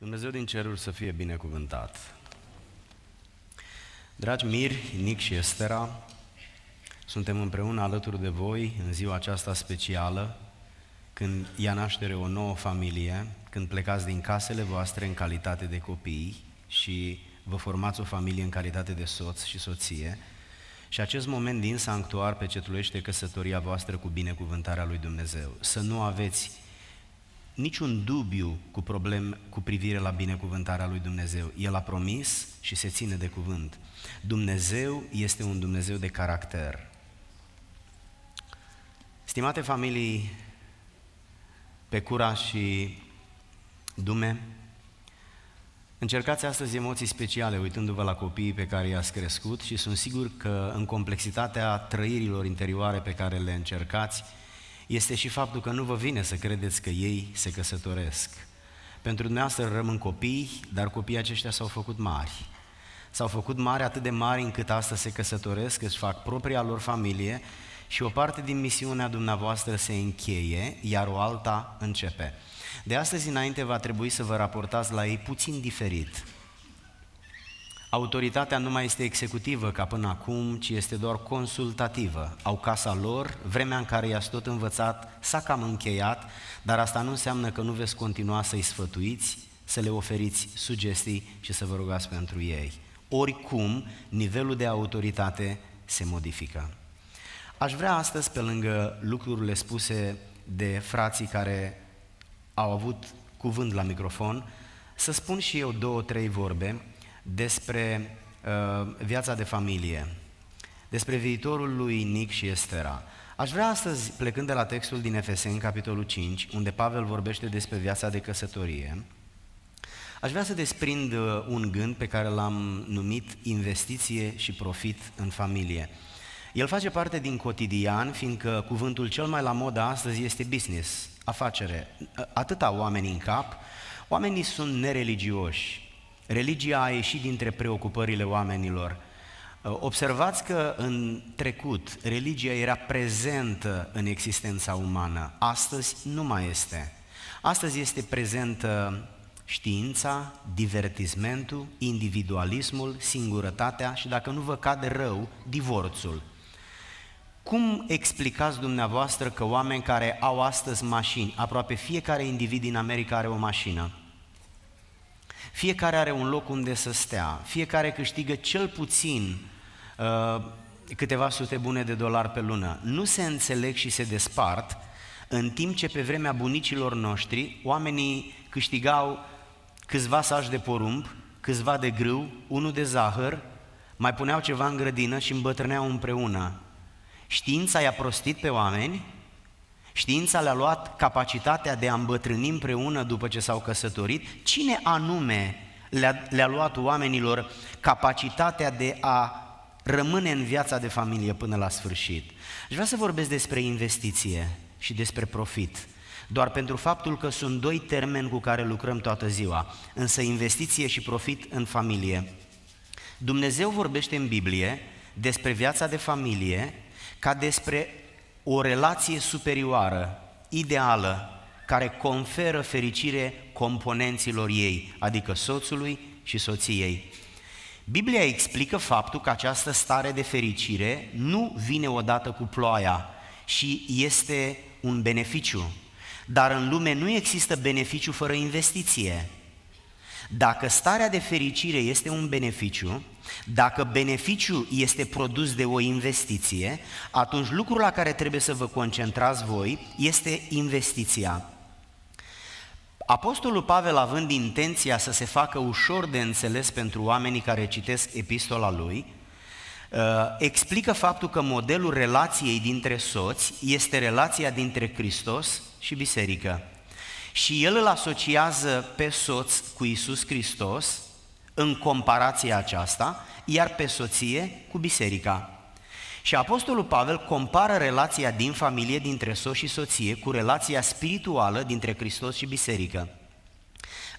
Dumnezeu din ceruri să fie binecuvântat. Dragi Miri, Nic și Estera, suntem împreună alături de voi în ziua aceasta specială, când ia naștere o nouă familie, când plecați din casele voastre în calitate de copii și vă formați o familie în calitate de soț și soție, și acest moment din sanctuar pecetulește căsătoria voastră cu binecuvântarea lui Dumnezeu. Să nu aveți niciun dubiu cu problem cu privire la binecuvântarea lui Dumnezeu. El a promis și se ține de cuvânt. Dumnezeu este un Dumnezeu de caracter. Stimate familii, pe cura și Dume, încercați astăzi emoții speciale uitându-vă la copiii pe care i-ați crescut și sunt sigur că în complexitatea trăirilor interioare pe care le încercați, este și faptul că nu vă vine să credeți că ei se căsătoresc. Pentru dumneavoastră rămân copii, dar copiii aceștia s-au făcut mari. S-au făcut mari atât de mari încât astăzi se căsătoresc, își fac propria lor familie și o parte din misiunea dumneavoastră se încheie, iar o alta începe. De astăzi înainte va trebui să vă raportați la ei puțin diferit. Autoritatea nu mai este executivă ca până acum, ci este doar consultativă. Au casa lor, vremea în care i-ați tot învățat s-a cam încheiat, dar asta nu înseamnă că nu veți continua să-i sfătuiți, să le oferiți sugestii și să vă rugați pentru ei. Oricum, nivelul de autoritate se modifică. Aș vrea astăzi, pe lângă lucrurile spuse de frații care au avut cuvânt la microfon, să spun și eu două, trei vorbe despre uh, viața de familie, despre viitorul lui Nic și Estera. Aș vrea astăzi, plecând de la textul din Efeseni, capitolul 5, unde Pavel vorbește despre viața de căsătorie, aș vrea să desprind uh, un gând pe care l-am numit investiție și profit în familie. El face parte din cotidian, fiindcă cuvântul cel mai la modă astăzi este business, afacere. Atâta oameni în cap, oamenii sunt nereligioși, Religia a ieșit dintre preocupările oamenilor. Uh, observați că în trecut religia era prezentă în existența umană, astăzi nu mai este. Astăzi este prezentă știința, divertismentul, individualismul, singurătatea și dacă nu vă cade rău, divorțul. Cum explicați dumneavoastră că oameni care au astăzi mașini, aproape fiecare individ din America are o mașină, fiecare are un loc unde să stea, fiecare câștigă cel puțin uh, câteva sute bune de dolari pe lună. Nu se înțeleg și se despart, în timp ce pe vremea bunicilor noștri oamenii câștigau câțiva saci de porumb, câțiva de grâu, unul de zahăr, mai puneau ceva în grădină și îmbătrâneau împreună. Știința i-a prostit pe oameni Știința le-a luat capacitatea de a îmbătrâni împreună după ce s-au căsătorit. Cine anume le-a, le luat oamenilor capacitatea de a rămâne în viața de familie până la sfârșit? Aș vrea să vorbesc despre investiție și despre profit doar pentru faptul că sunt doi termeni cu care lucrăm toată ziua, însă investiție și profit în familie. Dumnezeu vorbește în Biblie despre viața de familie ca despre o relație superioară, ideală, care conferă fericire componenților ei, adică soțului și soției. Biblia explică faptul că această stare de fericire nu vine odată cu ploaia și este un beneficiu. Dar în lume nu există beneficiu fără investiție. Dacă starea de fericire este un beneficiu, dacă beneficiul este produs de o investiție, atunci lucrul la care trebuie să vă concentrați voi este investiția. Apostolul Pavel, având intenția să se facă ușor de înțeles pentru oamenii care citesc epistola lui, uh, explică faptul că modelul relației dintre soți este relația dintre Hristos și biserică. Și el îl asociază pe soț cu Isus Hristos în comparația aceasta, iar pe soție cu biserica. Și Apostolul Pavel compară relația din familie dintre soț și soție cu relația spirituală dintre Hristos și biserică.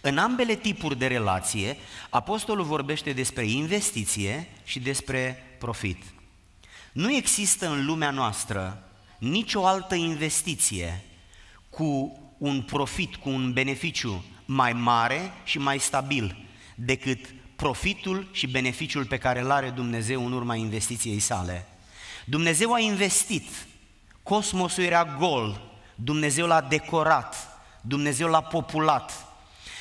În ambele tipuri de relație, Apostolul vorbește despre investiție și despre profit. Nu există în lumea noastră nicio altă investiție cu un profit, cu un beneficiu mai mare și mai stabil decât profitul și beneficiul pe care îl are Dumnezeu în urma investiției sale. Dumnezeu a investit, cosmosul era gol, Dumnezeu l-a decorat, Dumnezeu l-a populat,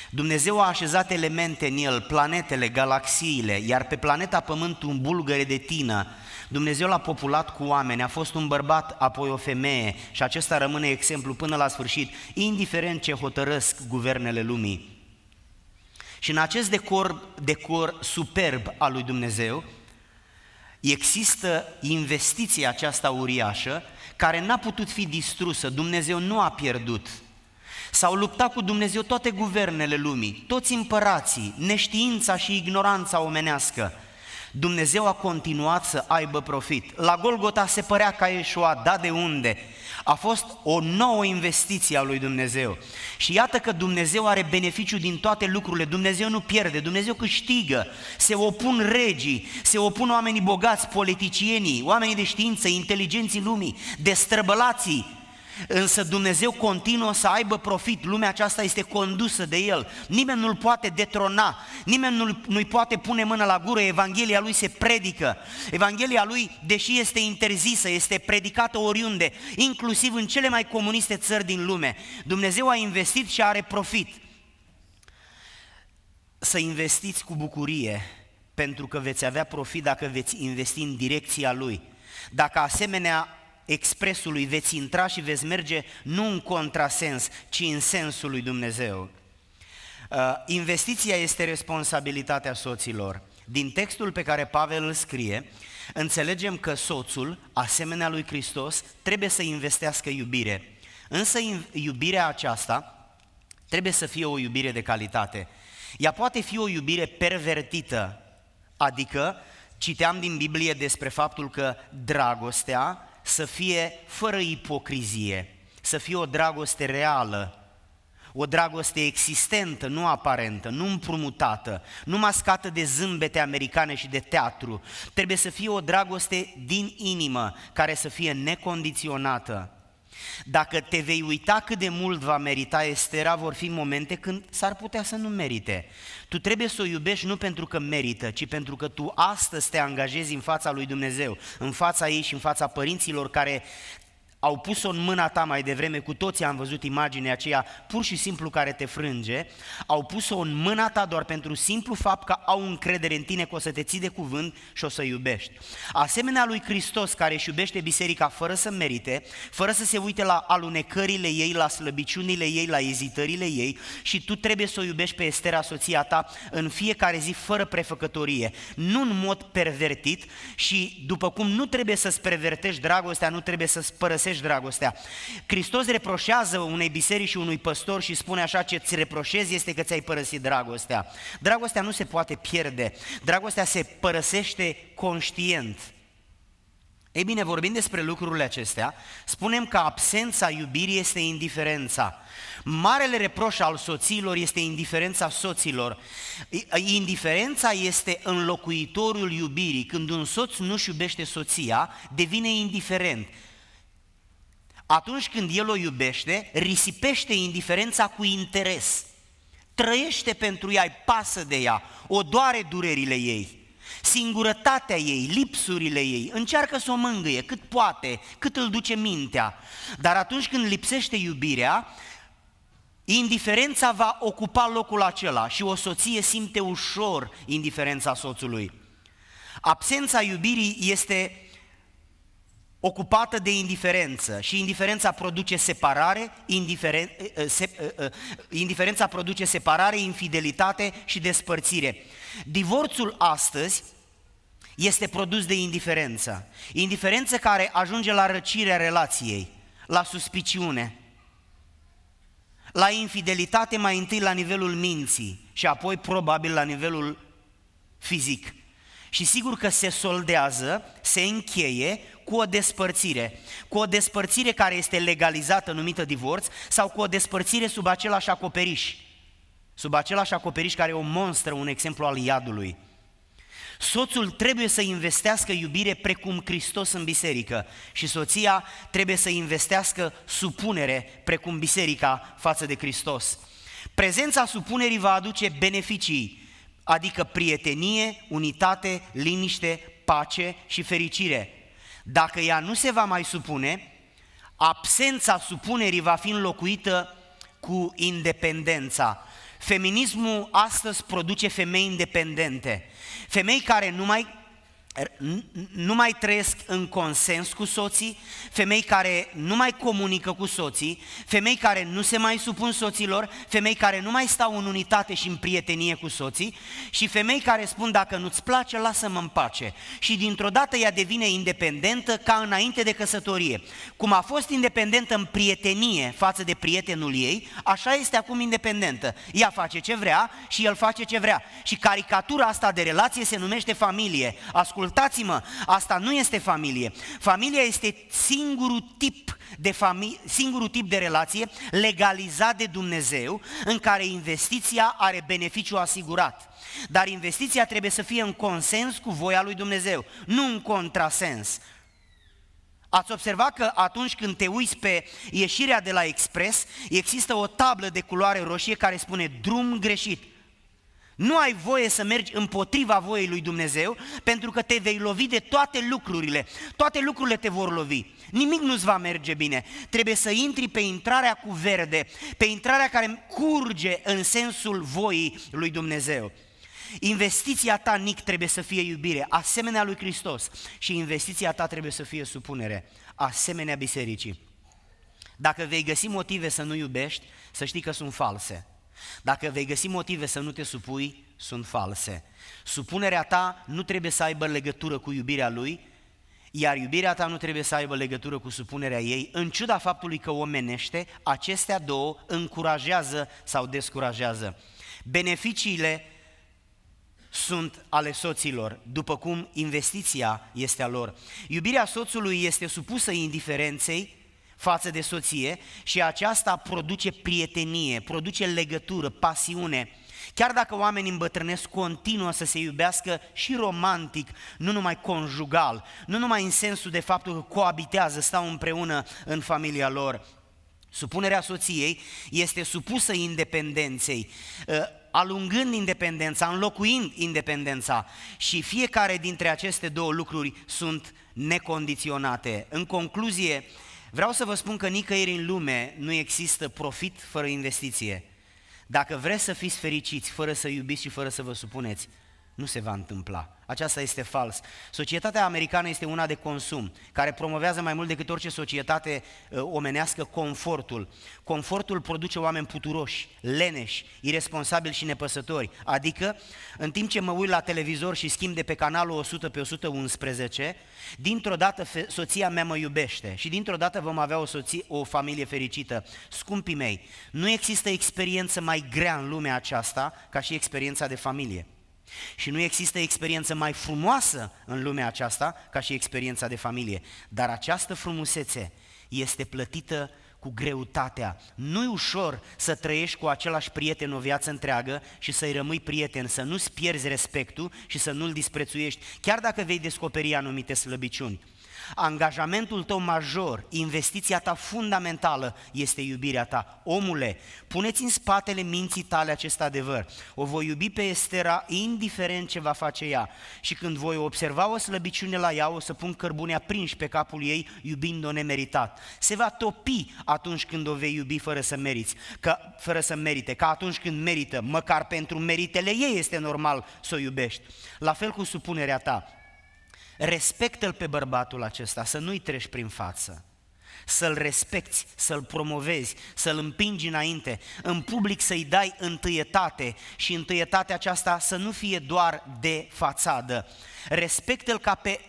Dumnezeu a așezat elemente în el, planetele, galaxiile, iar pe planeta Pământ un bulgăre de tină. Dumnezeu l-a populat cu oameni, a fost un bărbat, apoi o femeie și acesta rămâne exemplu până la sfârșit, indiferent ce hotărăsc guvernele lumii. Și în acest decor, decor superb al lui Dumnezeu, există investiția aceasta uriașă care n-a putut fi distrusă. Dumnezeu nu a pierdut. S-au luptat cu Dumnezeu toate guvernele lumii, toți împărații, neștiința și ignoranța omenească. Dumnezeu a continuat să aibă profit. La Golgota se părea ca Ieșua, da de unde? A fost o nouă investiție a lui Dumnezeu. Și iată că Dumnezeu are beneficiu din toate lucrurile. Dumnezeu nu pierde, Dumnezeu câștigă. Se opun regii, se opun oamenii bogați, politicienii, oamenii de știință, inteligenții lumii, destrăbălații, Însă Dumnezeu continuă să aibă profit, lumea aceasta este condusă de El, nimeni nu-L poate detrona, nimeni nu-i nu poate pune mână la gură, Evanghelia Lui se predică, Evanghelia Lui, deși este interzisă, este predicată oriunde, inclusiv în cele mai comuniste țări din lume. Dumnezeu a investit și are profit. Să investiți cu bucurie, pentru că veți avea profit dacă veți investi în direcția Lui. Dacă asemenea expresului veți intra și veți merge nu în contrasens, ci în sensul lui Dumnezeu. Uh, investiția este responsabilitatea soților. Din textul pe care Pavel îl scrie, înțelegem că soțul, asemenea lui Hristos, trebuie să investească iubire. Însă iubirea aceasta trebuie să fie o iubire de calitate. Ea poate fi o iubire pervertită, adică citeam din Biblie despre faptul că dragostea să fie fără ipocrizie, să fie o dragoste reală, o dragoste existentă, nu aparentă, nu împrumutată, nu mascată de zâmbete americane și de teatru. Trebuie să fie o dragoste din inimă, care să fie necondiționată. Dacă te vei uita cât de mult va merita Estera, vor fi momente când s-ar putea să nu merite. Tu trebuie să o iubești nu pentru că merită, ci pentru că tu astăzi te angajezi în fața lui Dumnezeu, în fața ei și în fața părinților care au pus-o în mâna ta mai devreme, cu toții am văzut imaginea aceea pur și simplu care te frânge, au pus-o în mâna ta doar pentru simplu fapt că au încredere în tine că o să te ții de cuvânt și o să iubești. Asemenea lui Hristos care își iubește biserica fără să merite, fără să se uite la alunecările ei, la slăbiciunile ei, la ezitările ei și tu trebuie să o iubești pe Estera, soția ta, în fiecare zi fără prefăcătorie, nu în mod pervertit și după cum nu trebuie să-ți pervertești dragostea, nu trebuie să-ți părăsești găsești dragostea. Hristos reproșează unei biserici și unui păstor și spune așa ce ți reproșezi este că ți-ai părăsit dragostea. Dragostea nu se poate pierde, dragostea se părăsește conștient. Ei bine, vorbind despre lucrurile acestea, spunem că absența iubirii este indiferența. Marele reproș al soțiilor este indiferența soților. Indiferența este înlocuitorul iubirii. Când un soț nu-și iubește soția, devine indiferent atunci când el o iubește, risipește indiferența cu interes. Trăiește pentru ea, îi pasă de ea, o doare durerile ei, singurătatea ei, lipsurile ei, încearcă să o mângâie cât poate, cât îl duce mintea. Dar atunci când lipsește iubirea, indiferența va ocupa locul acela și o soție simte ușor indiferența soțului. Absența iubirii este ocupată de indiferență și indiferența produce separare, indiferen, eh, eh, se, eh, indiferența produce separare, infidelitate și despărțire. Divorțul astăzi este produs de indiferență. Indiferență care ajunge la răcirea relației, la suspiciune, la infidelitate mai întâi la nivelul minții și apoi probabil la nivelul fizic. Și sigur că se soldează, se încheie cu o despărțire, cu o despărțire care este legalizată, numită divorț, sau cu o despărțire sub același acoperiș, sub același acoperiș care e o monstră, un exemplu al iadului. Soțul trebuie să investească iubire precum Hristos în biserică și soția trebuie să investească supunere precum biserica față de Hristos. Prezența supunerii va aduce beneficii, adică prietenie, unitate, liniște, pace și fericire. Dacă ea nu se va mai supune, absența supunerii va fi înlocuită cu independența. Feminismul astăzi produce femei independente, femei care nu mai nu mai trăiesc în consens cu soții, femei care nu mai comunică cu soții, femei care nu se mai supun soților, femei care nu mai stau în unitate și în prietenie cu soții și femei care spun dacă nu-ți place, lasă-mă în pace. Și dintr-o dată ea devine independentă ca înainte de căsătorie. Cum a fost independentă în prietenie față de prietenul ei, așa este acum independentă. Ea face ce vrea și el face ce vrea. Și caricatura asta de relație se numește familie. Ascult ascultați-mă, asta nu este familie. Familia este singurul tip de, familie, singurul tip de relație legalizat de Dumnezeu în care investiția are beneficiu asigurat. Dar investiția trebuie să fie în consens cu voia lui Dumnezeu, nu în contrasens. Ați observat că atunci când te uiți pe ieșirea de la expres, există o tablă de culoare roșie care spune drum greșit. Nu ai voie să mergi împotriva voiei lui Dumnezeu pentru că te vei lovi de toate lucrurile. Toate lucrurile te vor lovi. Nimic nu-ți va merge bine. Trebuie să intri pe intrarea cu verde, pe intrarea care curge în sensul voii lui Dumnezeu. Investiția ta, Nic, trebuie să fie iubire, asemenea lui Hristos. Și investiția ta trebuie să fie supunere, asemenea bisericii. Dacă vei găsi motive să nu iubești, să știi că sunt false. Dacă vei găsi motive să nu te supui, sunt false. Supunerea ta nu trebuie să aibă legătură cu iubirea lui, iar iubirea ta nu trebuie să aibă legătură cu supunerea ei, în ciuda faptului că omenește, acestea două încurajează sau descurajează. Beneficiile sunt ale soților, după cum investiția este a lor. Iubirea soțului este supusă indiferenței, față de soție și aceasta produce prietenie, produce legătură, pasiune. Chiar dacă oamenii îmbătrânesc, continuă să se iubească și romantic, nu numai conjugal, nu numai în sensul de faptul că coabitează, stau împreună în familia lor. Supunerea soției este supusă independenței, ă, alungând independența, înlocuind independența și fiecare dintre aceste două lucruri sunt necondiționate. În concluzie, Vreau să vă spun că nicăieri în lume nu există profit fără investiție. Dacă vreți să fiți fericiți fără să iubiți și fără să vă supuneți, nu se va întâmpla. Aceasta este fals. Societatea americană este una de consum, care promovează mai mult decât orice societate uh, omenească confortul. Confortul produce oameni puturoși, leneși, irresponsabili și nepăsători. Adică, în timp ce mă uit la televizor și schimb de pe canalul 100 pe 111, dintr-o dată soția mea mă iubește și dintr-o dată vom avea o, soție, o familie fericită. Scumpii mei, nu există experiență mai grea în lumea aceasta ca și experiența de familie. Și nu există experiență mai frumoasă în lumea aceasta ca și experiența de familie. Dar această frumusețe este plătită cu greutatea. Nu-i ușor să trăiești cu același prieten o viață întreagă și să-i rămâi prieten, să nu-ți pierzi respectul și să nu-l disprețuiești, chiar dacă vei descoperi anumite slăbiciuni. Angajamentul tău major, investiția ta fundamentală este iubirea ta. Omule, puneți în spatele minții tale acest adevăr. O voi iubi pe Estera indiferent ce va face ea. Și când voi observa o slăbiciune la ea, o să pun cărbune aprinși pe capul ei, iubind-o nemeritat. Se va topi atunci când o vei iubi fără să meriți, că, fără să merite, ca atunci când merită, măcar pentru meritele ei este normal să o iubești. La fel cu supunerea ta, respectă-l pe bărbatul acesta, să nu-i treci prin față, să-l respecti, să-l promovezi, să-l împingi înainte, în public să-i dai întâietate și întâietatea aceasta să nu fie doar de fațadă. Respectă-l ca pe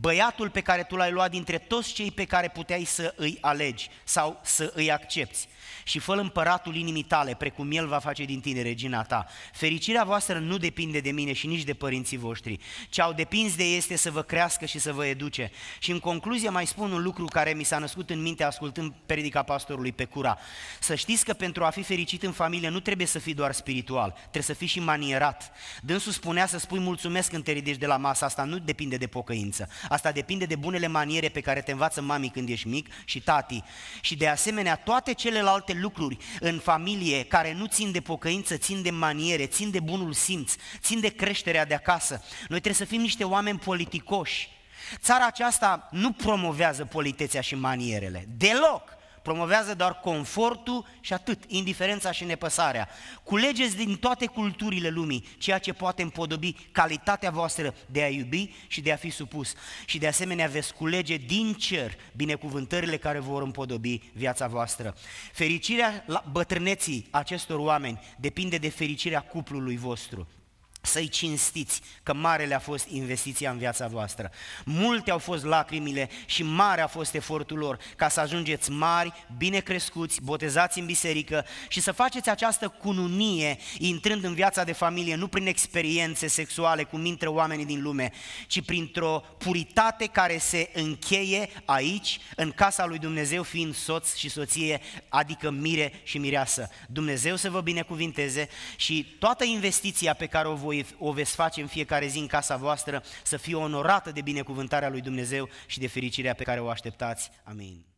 băiatul pe care tu l-ai luat dintre toți cei pe care puteai să îi alegi sau să îi accepti și fă împăratul inimii tale, precum el va face din tine regina ta. Fericirea voastră nu depinde de mine și nici de părinții voștri. Ce au depins de ei este să vă crească și să vă educe. Și în concluzie mai spun un lucru care mi s-a născut în minte ascultând predica pastorului pe cura. Să știți că pentru a fi fericit în familie nu trebuie să fii doar spiritual, trebuie să fii și manierat. Dânsul spunea să spui mulțumesc când te ridici de la masă, asta nu depinde de pocăință. Asta depinde de bunele maniere pe care te învață mami când ești mic și tati. Și de asemenea toate celelalte alte lucruri în familie care nu țin de pocăință, țin de maniere, țin de bunul simț, țin de creșterea de acasă. Noi trebuie să fim niște oameni politicoși. Țara aceasta nu promovează politețea și manierele, deloc promovează doar confortul și atât, indiferența și nepăsarea. Culegeți din toate culturile lumii ceea ce poate împodobi calitatea voastră de a iubi și de a fi supus. Și de asemenea veți culege din cer binecuvântările care vor împodobi viața voastră. Fericirea bătrâneții acestor oameni depinde de fericirea cuplului vostru să-i cinstiți, că marele a fost investiția în viața voastră. Multe au fost lacrimile și mare a fost efortul lor ca să ajungeți mari, bine crescuți, botezați în biserică și să faceți această cununie intrând în viața de familie, nu prin experiențe sexuale cum intră oamenii din lume, ci printr-o puritate care se încheie aici, în casa lui Dumnezeu, fiind soț și soție, adică mire și mireasă. Dumnezeu să vă binecuvinteze și toată investiția pe care o voi voi o veți face în fiecare zi în casa voastră, să fie onorată de binecuvântarea lui Dumnezeu și de fericirea pe care o așteptați. Amin.